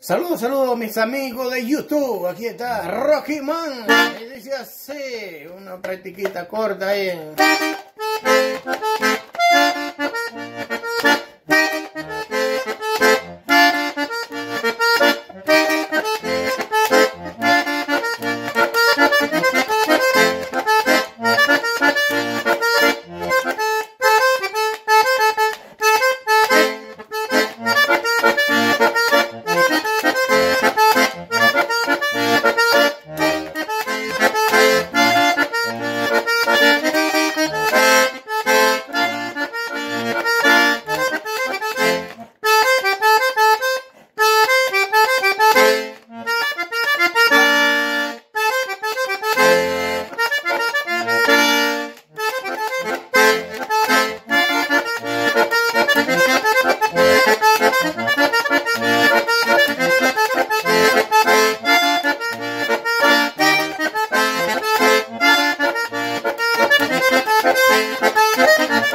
Saludos, saludos mis amigos de YouTube. Aquí está Rocky Man. Y dice así, una practiquita corta ahí Thank you.